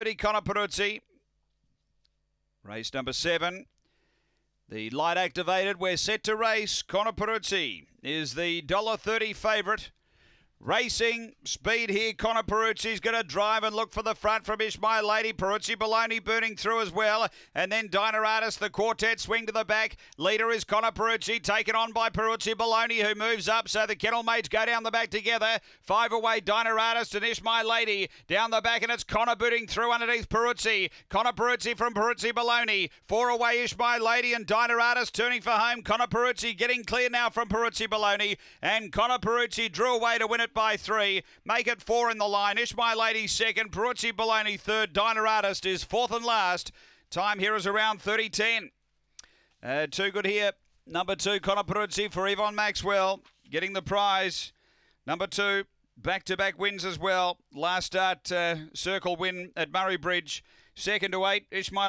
Connor Peruzzi. Race number seven. The light activated. We're set to race. Connor Peruzzi is the $1.30 favourite. Racing speed here. Connor Peruzzi's going to drive and look for the front from Ishmael Lady. Peruzzi Baloney burning through as well. And then Dinaratus, the quartet swing to the back. Leader is Connor Peruzzi, taken on by Peruzzi Baloney, who moves up. So the kennel mates go down the back together. Five away, Dinaratus and Ishmael Lady down the back. And it's Connor booting through underneath Peruzzi. Connor Peruzzi from Peruzzi Baloney. Four away, Ishmael Lady and Dinaratus turning for home. Connor Peruzzi getting clear now from Peruzzi Baloney. And Connor Peruzzi drew away to win it by three. Make it four in the line. Ishmael Lady second. Peruzzi Baloney third. Diner Artist is fourth and last. Time here is around 30-10. Uh, too good here. Number two, Connor Peruzzi for Yvonne Maxwell. Getting the prize. Number two, back-to-back wins as well. Last start, uh, circle win at Murray Bridge. Second to eight, Ishmael.